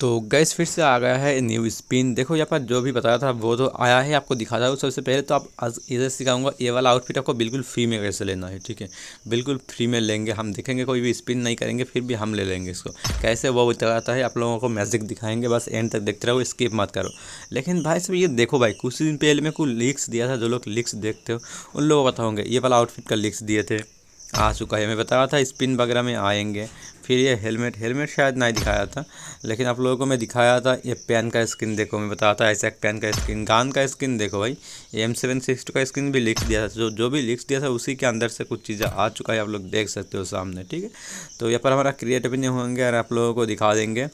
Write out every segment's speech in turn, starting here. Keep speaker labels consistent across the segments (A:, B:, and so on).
A: तो गैस फिर से आ गया है न्यू स्पिन देखो यहाँ पर जो भी बताया था, वो तो आया है, आपको दिखा हूँ। सबसे पहले तो आप आज इधर सिखाऊँगा ये वाला आउटफिट आपको बिल्कुल फ्री में कैसे लेना है, ठीक है? बिल्कुल फ्री में लेंगे, हम देखेंगे, कोई भी स्पिन नहीं करेंगे, फिर भी हम ले लेंगे इसको। कैसे वो बताता है, आप लोगों को मैजिक दिखाएँगे, बस एंड तक देखते रहो स्किप मत करो। लेकिन भाई सब ये देखो भाई, कुछ दिन पहले मैं कुछ लिक्स दिया था, जो लोग लिक्स देखते हो, उन लोगों को बताओगे ये वाला आउटफिट का लिक्स दिए थे। आ चुका है मैं बताया था, स्पिन वगैरह में आएँगे। फिर ये हेलमेट हेलमेट शायद नहीं दिखाया था, लेकिन आप लोगों को मैं दिखाया था, ये पेन का स्किन देखो, मैं बताया था, ऐसा पेन का स्किन, गान का स्किन देखो भाई। एम सेवन सिक्स का स्किन भी लिख दिया था, जो जो भी लिख दिया था, उसी के अंदर से कुछ चीज़ें आ चुका है, आप लोग देख सकते हो सामने, ठीक है? तो यहाँ पर हमारा क्रिएटिव नहीं होंगे और आप लोगों को दिखा देंगे।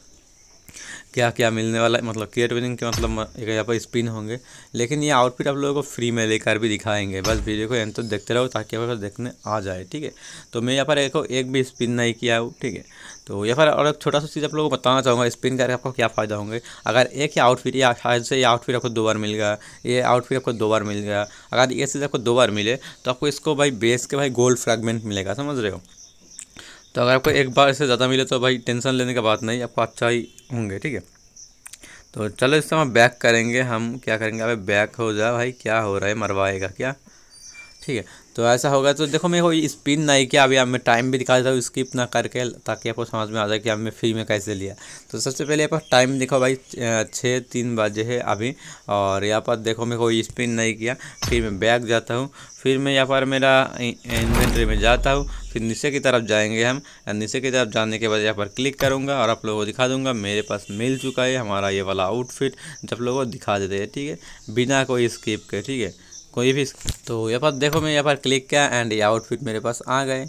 A: क्या क्या मिलने वाला है? मतलब क्रिएट विनिंग के मतलब एक यहाँ पर स्पिन होंगे। लेकिन ये आउटफिट आप लोगों को फ्री में लेकर भी दिखाएँगे। बस वीडियो को एंड तो देखते रहो ताकि आप देखने आ जाए, ठीक है? तो मैं यहाँ पर एक एक भी स्पिन नहीं किया हूँ, ठीक है? तो यहाँ पर और एक छोटा सा चीज़ आप लोगों को बताना चाहूँगा स्पिन करके आपको क्या फ़ायदा होंगे? अगर एक ही आउटफिट या शायद से ये आउटफिट आपको दो बार मिल गया, ये आउटफिट आपको दो बार मिल गया, अगर ये चीज़ आपको दो बार मिले तो आपको इसको भाई बेस के भाई गोल्ड फ्रेगमेंट मिलेगा, समझ रहे हो? तो अगर आपको एक बार इससे ज़्यादा मिले तो भाई टेंशन लेने का बात नहीं, आपको अच्छा ही होंगे, ठीक है? तो चलो इस समय बैक करेंगे, हम क्या करेंगे? अभी बैक हो जाए भाई, क्या हो रहा है? मरवाएगा क्या? ठीक है तो ऐसा होगा तो देखो मेरे को स्पिन नहीं किया, अभी आप मैं टाइम भी दिखा देता हूँ, स्किप ना करके, ताकि आपको समझ में आ जाए कि हमने फ्री में कैसे लिया तो सबसे पहले यहाँ पर टाइम देखो भाई छः तीन बजे है अभी, और यहाँ पर देखो मैं कोई स्पिन नहीं किया, फिर मैं बैग जाता हूँ, फिर मैं यहाँ पर मेरा इन्वेंट्री में जाता हूँ फिर नीचे की तरफ़ जाएँगे हम। नीचे की तरफ़ जाने के बाद यहाँ पर क्लिक करूँगा और आप लोगों को दिखा दूँगा। मेरे पास मिल चुका है हमारा ये वाला आउटफिट, जब लोगों को दिखा देते हैं, ठीक है? बिना कोई स्किप के, ठीक है? कोई भी तो यहाँ पर देखो मैं यहाँ पर क्लिक किया एंड ये आउटफिट मेरे पास आ गए।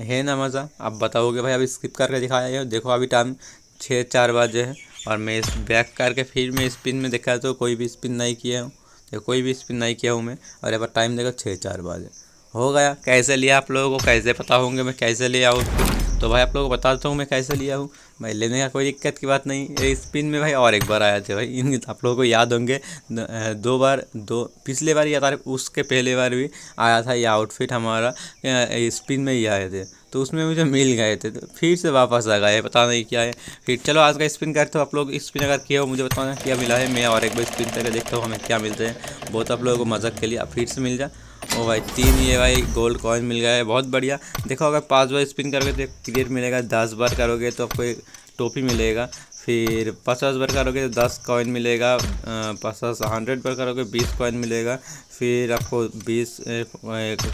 A: है ना मज़ा, आप बताओगे भाई अभी स्किप करके दिखाया है? देखो अभी टाइम छः चार बजे है और मैं इस बैक करके फिर मैं स्पिन में देखा तो कोई भी स्पिन नहीं किया हूँ। देखो कोई भी स्पिन नहीं किया हूँ मैं। और यहाँ पर टाइम देखो छः चार बजे। हो गया। कैसे लिया आप लोगों को? कैसे पता होंगे मैं कैसे लिया आउटफिट तो भाई आप लोगों को बताता हूँ मैं कैसे लिया हूँ। भाई, लेने का कोई दिक्कत की बात नहीं। ये स्पिन में भाई और एक बार आए थे भाई। इन आप लोगों को याद होंगे दो बार, दो, पिछले बार या था उसके पहले बार भी आया था ये आउटफिट हमारा। स्पिन में ही आए थे। तो उसमें मुझे मिल गए थे। तो फिर से वापस आ गए। पता नहीं क्या है। फिर चलो, आज का स्पिन करते हो आप लोग स्पिन अगर किया हो, मुझे बताना क्या मिला है। मैं और एक बार स्पिन करके देखता हूँ हमें क्या मिलते हैं। बहुत आप लोगों को मज़ाक के लिए फिर से मिल जाए ओ भाई, तीन ये भाई गोल्ड कॉइन मिल गया है, बहुत बढ़िया। देखो, अगर पाँच बार स्पिन करोगे तो क्रिएट मिलेगा, दस बार करोगे तो आपको एक टोपी मिलेगा। फिर पचास बार करोगे तो दस कॉइन मिलेगा पचास हंड्रेड बार करोगे बीस कॉइन मिलेगा, फिर आपको बीस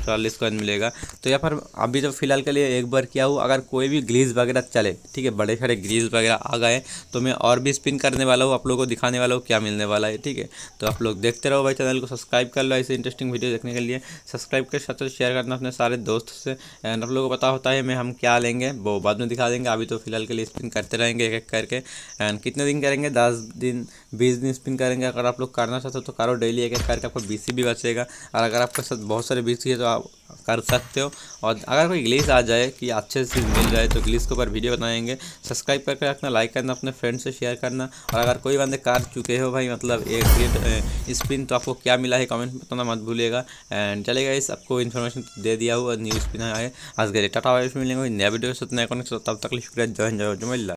A: चालीस कॉइन मिलेगा। तो यहाँ पर अभी तो फ़िलहाल के लिए एक बार किया हूँ, अगर कोई भी ग्रीज वगैरह चले, ठीक है, बड़े बड़े ग्रीज वगैरह आ गए तो मैं और भी स्पिन करने वाला हूँ, आप लोगों को दिखाने वाला हूँ क्या मिलने वाला है, ठीक है। तो आप लोग देखते रहो भाई चैनल को सब्सक्राइब कर लो ऐसे इंटरेस्टिंग वीडियो देखने के लिए। सब्सक्राइब के साथ शेयर करना अपने सारे दोस्त से एंड आप लोगों को पता होता है मैं हम क्या लेंगे, वो बाद में दिखा देंगे। अभी तो फ़िलहाल के लिए स्पिन करते रहेंगे एक एक करके। एंड कितने दिन करेंगे? दस दिन, बीस दिन स्पिन करेंगे? अगर आप लोग करना चाहते हो तो करो डेली एक एक करके आपको बीसी भी बचेगा। और अगर आपके साथ बहुत सारे बीच है तो आप कर सकते हो। और अगर कोई ग्लिस आ जाए कि अच्छे से मिल जाए तो ग्लिस के ऊपर वीडियो बनाएँगे। सब्सक्राइब करके रखना लाइक करना, अपने फ्रेंड से शेयर करना। और अगर कोई बंदे कर चुके हो भाई मतलब एक ग्रेट स्पिन तो आपको क्या मिला है कमेंट बताना मत भूलिएगा। एंड चलेगा इस आपको इन्फॉर्मेशन दे दिया हुआ न्यू स्पिन आए आज गए टाटा वाइस मिलेंगे। नया वीडियो से कनेक्ट तब तक शुक्रिया। जय जय जमल्ला